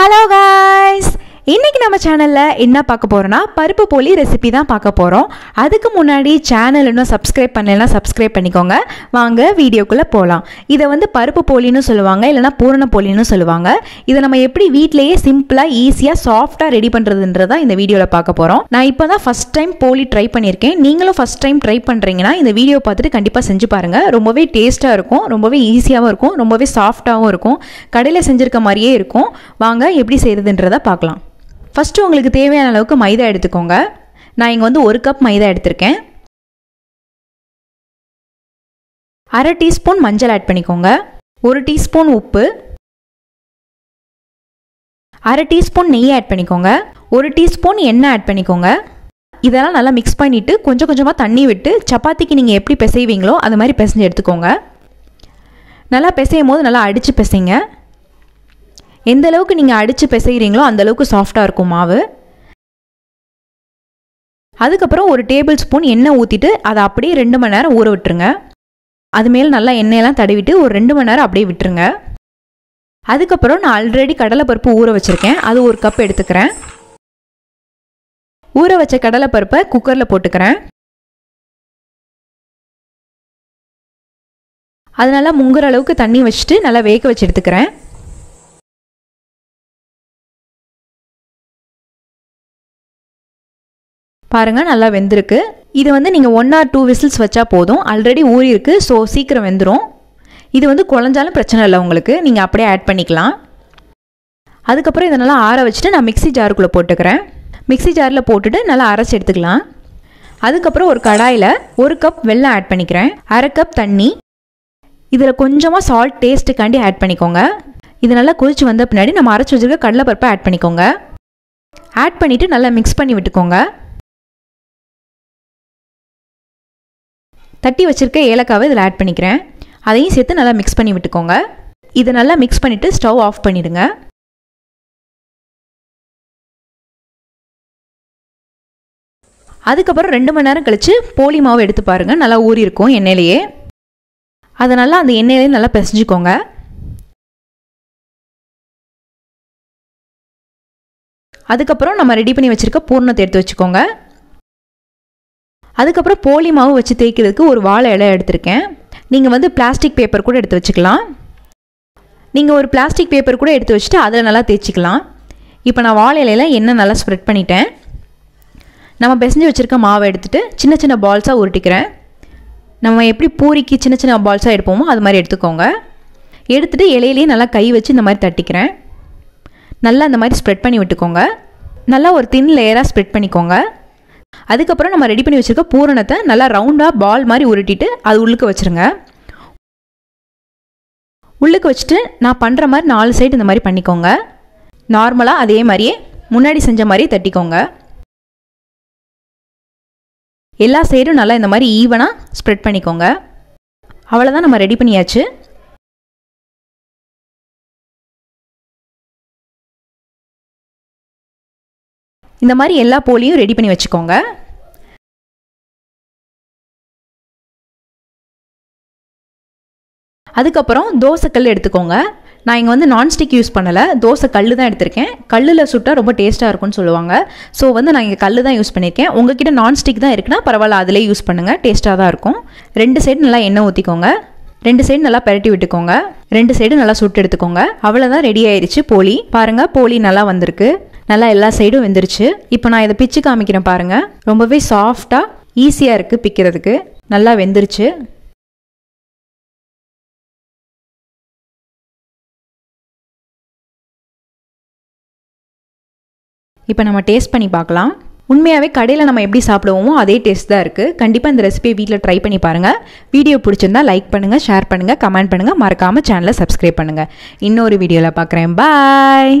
Hello guys! இன்றைக்கி நம்ம சேனலில் என்ன பார்க்க போகிறோன்னா பருப்பு போலி ரெசிபி தான் பார்க்க போகிறோம் அதுக்கு முன்னாடி சேனல் இன்னும் சப்ஸ்கிரைப் பண்ணலைன்னா சப்ஸ்கிரைப் பண்ணிக்கோங்க. வாங்க வீடியோக்குள்ளே போகலாம் இதை வந்து பருப்பு போலின்னு சொல்லுவாங்க இல்லைனா பூரண போலின்னு சொல்லுவாங்க. இதை நம்ம எப்படி வீட்டிலேயே சிம்பிளாக ஈஸியாக சாஃப்டாக ரெடி பண்ணுறதுன்றதான் இந்த வீடியோவில் பார்க்க போகிறோம் நான் இப்போ தான் ஃபஸ்ட் டைம் போலி ட்ரை பண்ணியிருக்கேன். நீங்களும் ஃபஸ்ட் டைம் ட்ரை பண்ணுறீங்கன்னா இந்த வீடியோ பார்த்துட்டு கண்டிப்பாக செஞ்சு பாருங்கள் ரொம்பவே டேஸ்ட்டாக இருக்கும் ரொம்பவே ஈஸியாகவும் இருக்கும் ரொம்பவே சாஃப்டாகவும் இருக்கும். கடையில் செஞ்சுருக்க மாதிரியே இருக்கும். வாங்க எப்படி செய்கிறதுன்றதை பார்க்கலாம். ஃபஸ்ட்டு உங்களுக்கு தேவையான அளவுக்கு மைதா எடுத்துக்கோங்க. நான் இங்கே வந்து ஒரு கப் மைதா எடுத்திருக்கேன். அரை டீஸ்பூன் மஞ்சள் ஆட் பண்ணிக்கோங்க. ஒரு டீஸ்பூன் உப்பு. அரை டீஸ்பூன் நெய் ஆட் பண்ணிக்கோங்க. ஒரு டீஸ்பூன் எண்ணெய் ஆட் பண்ணிக்கோங்க. இதெல்லாம் நல்லா மிக்ஸ் பண்ணிவிட்டு கொஞ்சம் கொஞ்சமாக தண்ணி விட்டு சப்பாத்திக்கு நீங்கள் எப்படி பிசைவீங்களோ அது மாதிரி பிசைஞ்சு எடுத்துக்கோங்க. நல்லா பிசையும் போது நல்லா அடித்து பிசைங்க. எந்த அளவுக்கு நீங்கள் அடித்து பிசைகிறீங்களோ அந்தளவுக்கு சாஃப்டாக இருக்கும் மாவு. அதுக்கப்புறம் ஒரு டேபிள் ஸ்பூன் எண்ணெய் ஊற்றிட்டு அதை அப்படியே ரெண்டு மணி நேரம் ஊற விட்டுருங்க. அது மேலே நல்லா எண்ணெயெல்லாம் தடவிட்டு ஒரு ரெண்டு மணி நேரம் அப்படியே விட்டுருங்க. அதுக்கப்புறம் நான் ஆல்ரெடி கடலைப்பருப்பு ஊற வச்சுருக்கேன். அது ஒரு கப் எடுத்துக்கிறேன். ஊற வச்ச கடலைப்பருப்பை குக்கரில் போட்டுக்கிறேன். அது நல்லா முங்குற அளவுக்கு தண்ணி வச்சுட்டு நல்லா வேக வச்சு எடுத்துக்கிறேன். பாருங்கள் நல்லா வெந்திருக்கு. இது வந்து நீங்கள் ஒன் ஆர் டூ விசில்ஸ் வச்சா போதும். ஆல்ரெடி ஊறி இருக்கு ஸோ சீக்கிரம் வெந்துடும் இது வந்து குழஞ்சாலும் பிரச்சனை இல்லை உங்களுக்கு. நீங்கள் அப்படியே ஆட் பண்ணிக்கலாம். அதுக்கப்புறம் இதை நல்லா ஆற வச்சுட்டு நான் மிக்ஸி ஜாருக்குள்ளே போட்டுக்கிறேன். மிக்ஸி ஜாரில் போட்டுட்டு நல்லா அரைச்சி எடுத்துக்கலாம். அதுக்கப்புறம் ஒரு கடாயில் ஒரு கப் வெள்ளம் ஆட் பண்ணிக்கிறேன். அரை கப் தண்ணி. இதில் கொஞ்சமாக சால்ட் டேஸ்ட்டுக்காண்டி ஆட் பண்ணிக்கோங்க. இது நல்லா கொதிச்சு வந்த பின்னாடி நம்ம அரைச்சி வச்சுருக்க கடலைப்பருப்பை ஆட் பண்ணிக்கோங்க. ஆட் பண்ணிவிட்டு நல்லா மிக்ஸ் பண்ணி விட்டுக்கோங்க. தட்டி வச்சுருக்க ஏலக்காவை இதில் ஆட் பண்ணிக்கிறேன். அதையும் சேர்த்து நல்லா மிக்ஸ் பண்ணி விட்டுக்கோங்க. இதை நல்லா மிக்ஸ் பண்ணிவிட்டு ஸ்டவ் ஆஃப் பண்ணிவிடுங்க அதுக்கப்புறம் ரெண்டு மணி நேரம் கழித்து போலி மாவு எடுத்து பாருங்கள் நல்லா ஊறி இருக்கும் எண்ணெயிலேயே. அதை நல்லா அந்த எண்ணெயிலையும் நல்லா பிசைஞ்சுக்கோங்க. அதுக்கப்புறம் நம்ம ரெடி பண்ணி வச்சுருக்க பூர்ணத்தை எடுத்து வச்சுக்கோங்க. அதுக்கப்புறம் போலி மாவு வச்சு தேய்க்கிறதுக்கு ஒரு வாழை இலை எடுத்திருக்கேன். நீங்கள் வந்து பிளாஸ்டிக் பேப்பர் கூட எடுத்து வச்சுக்கலாம். நீங்கள் ஒரு பிளாஸ்டிக் பேப்பர் கூட எடுத்து வச்சுட்டு அதில் நல்லா தேய்ச்சிக்கலாம். இப்போ நான் வாழை இலையில் எண்ணெய் நல்லா ஸ்ப்ரெட் பண்ணிட்டேன். நம்ம பிசைஞ்சு வச்சுருக்க மாவை எடுத்துகிட்டு சின்ன சின்ன பால்ஸாக உருட்டிக்கிறேன். நம்ம எப்படி பூரிக்கு சின்ன சின்ன பால்ஸாக எடுப்போமோ அது மாதிரி எடுத்துக்கோங்க. எடுத்துகிட்டு இலையிலேயே நல்லா கை வச்சு இந்த மாதிரி தட்டிக்கிறேன். நல்லா அந்த மாதிரி ஸ்ப்ரெட் பண்ணி விட்டுக்கோங்க. நல்லா ஒரு தின் லேயராக ஸ்ப்ரெட் பண்ணிக்கோங்க. அதுக்கப்புறம் நம்ம ரெடி பண்ணி வச்சுருக்க பூரணத்தை நல்லா ரவுண்டாக பால் மாதிரி உருட்டிட்டு அது உள்ளுக்கு வச்சுருங்க. உள்ளுக்கு வச்சுட்டு நான் பண்ணுற மாதிரி நாலு சைடு இந்த மாதிரி பண்ணிக்கோங்க. நார்மலாக அதே மாதிரியே முன்னாடி செஞ்ச மாதிரியே தட்டிக்கோங்க. எல்லா சைடும் நல்லா இந்த மாதிரி ஈவனாக ஸ்ப்ரெட் பண்ணிக்கோங்க. அவ்வளோதான் நம்ம ரெடி பண்ணியாச்சு. இந்த மாதிரி எல்லா போலியும் ரெடி பண்ணி வச்சுக்கோங்க. அதுக்கப்புறம் தோசைக்கல் எடுத்துக்கோங்க. நான் இங்கே வந்து நான்ஸ்டிக் யூஸ் பண்ணலை. தோசை கல் தான் எடுத்திருக்கேன். கல்லில் சுட்டால் ரொம்ப டேஸ்ட்டாக இருக்கும்னு சொல்லுவாங்க. ஸோ வந்து நான் இங்கே கல் தான் யூஸ் பண்ணியிருக்கேன் உங்ககிட்ட நான்ஸ்டிக் தான் இருக்குன்னா பரவாயில்ல அதிலே யூஸ் பண்ணுங்கள் டேஸ்ட்டாக தான் இருக்கும். ரெண்டு சைடு நல்லா எண்ணெய் ஊற்றிக்கோங்க ரெண்டு சைடு நல்லா பரட்டி விட்டுக்கோங்க. ரெண்டு சைடு நல்லா சுட்டு எடுத்துக்கோங்க. அவ்வளோதான் ரெடி ஆயிடுச்சு போலி. பாருங்கள் போலி நல்லா வந்திருக்கு. நல்லா எல்லா சைடும் வெந்துருச்சு. இப்போ நான் இதை பிச்சு காமிக்கிறேன் பாருங்கள் ரொம்பவே சாஃப்டாக ஈஸியாக இருக்குது பிக்கிறதுக்கு. நல்லா வெந்துருச்சு. இப்போ நம்ம டேஸ்ட் பண்ணி பார்க்கலாம். உண்மையாகவே கடையில் நம்ம எப்படி சாப்பிடுவோமோ அதே டேஸ்ட் தான் இருக்குது கண்டிப்பாக இந்த ரெசிபியை வீட்டில் ட்ரை பண்ணி பாருங்கள் வீடியோ பிடிச்சிருந்தா லைக் பண்ணுங்கள் ஷேர் பண்ணுங்கள் கமெண்ட் பண்ணுங்கள் மறக்காமல் சேனலை சப்ஸ்கிரைப் பண்ணுங்கள் இன்னொரு வீடியோவில் பார்க்குறேன் பாய்